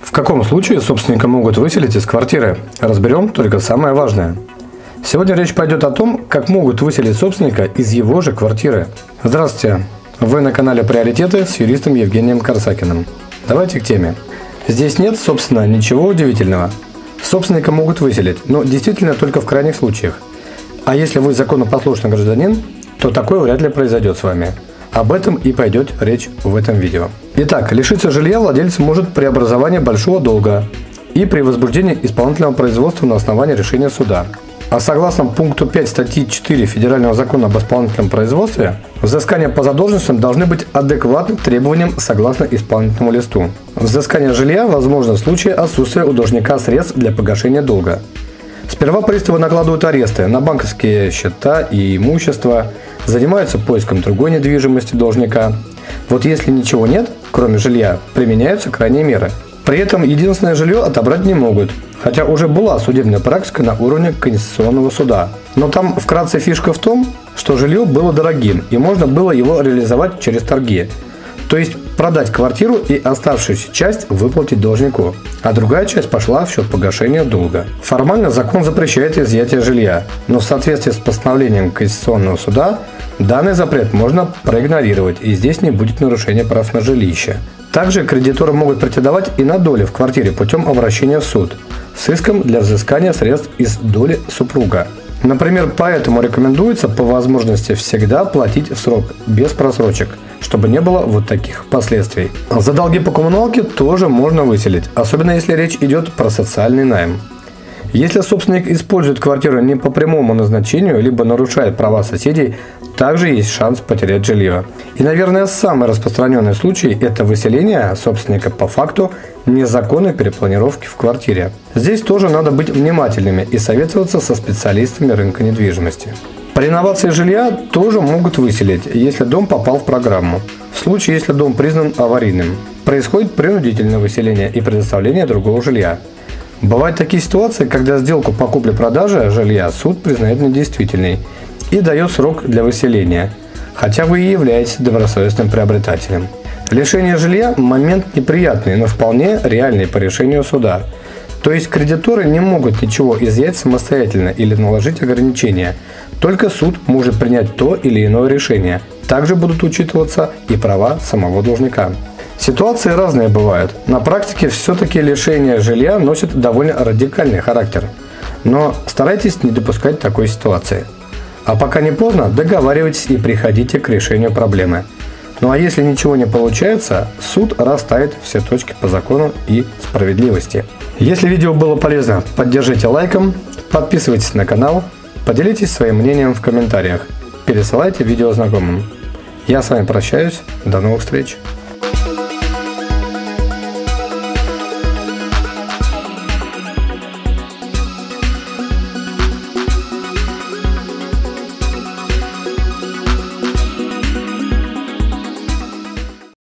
В каком случае собственника могут выселить из квартиры? Разберем только самое важное. Сегодня речь пойдет о том, как могут выселить собственника из его же квартиры. Здравствуйте! Вы на канале «Приоритеты» с юристом Евгением Корсакиным. Давайте к теме. Здесь нет, собственно, ничего удивительного. Собственника могут выселить, но действительно только в крайних случаях. А если вы законопослушный гражданин, то такое вряд ли произойдет с вами. Об этом и пойдет речь в этом видео. Итак, лишиться жилья владелец может при образовании большого долга и при возбуждении исполнительного производства на основании решения суда. А согласно пункту 5 статьи 4 Федерального закона об исполнительном производстве, взыскания по задолженностям должны быть адекватны требованиям согласно исполнительному листу. Взыскание жилья возможно в случае отсутствия у должника средств для погашения долга. Сперва приставы накладывают аресты на банковские счета и имущество, занимаются поиском другой недвижимости должника. Вот если ничего нет, кроме жилья, применяются крайние меры. При этом единственное жилье отобрать не могут, хотя уже была судебная практика на уровне Конституционного суда. Но там вкратце фишка в том, что жилье было дорогим и можно было его реализовать через торги. То есть продать квартиру и оставшуюся часть выплатить должнику, а другая часть пошла в счет погашения долга. Формально закон запрещает изъятие жилья, но в соответствии с постановлением Конституционного суда данный запрет можно проигнорировать и здесь не будет нарушения прав на жилище. Также кредиторы могут претендовать и на доли в квартире путем обращения в суд с иском для взыскания средств из доли супруга. Например, поэтому рекомендуется по возможности всегда платить в срок, без просрочек, чтобы не было вот таких последствий. За долги по коммуналке тоже можно выселить, особенно если речь идет про социальный найм. Если собственник использует квартиру не по прямому назначению, либо нарушает права соседей, также есть шанс потерять жилье. И, наверное, самый распространенный случай – это выселение собственника по факту незаконной перепланировки в квартире. Здесь тоже надо быть внимательными и советоваться со специалистами рынка недвижимости. По реновации жилья тоже могут выселить, если дом попал в программу. В случае, если дом признан аварийным, происходит принудительное выселение и предоставление другого жилья. Бывают такие ситуации, когда сделку по купле-продаже жилья суд признает недействительной и дает срок для выселения, хотя вы и являетесь добросовестным приобретателем. Лишение жилья – момент неприятный, но вполне реальный по решению суда. То есть кредиторы не могут ничего изъять самостоятельно или наложить ограничения. Только суд может принять то или иное решение. Также будут учитываться и права самого должника. Ситуации разные бывают. На практике все-таки лишение жилья носит довольно радикальный характер. Но старайтесь не допускать такой ситуации. А пока не поздно, договаривайтесь и приходите к решению проблемы. Ну а если ничего не получается, суд расставит все точки по закону и справедливости. Если видео было полезно, поддержите лайком, подписывайтесь на канал, поделитесь своим мнением в комментариях, пересылайте видео знакомым. Я с вами прощаюсь, до новых встреч!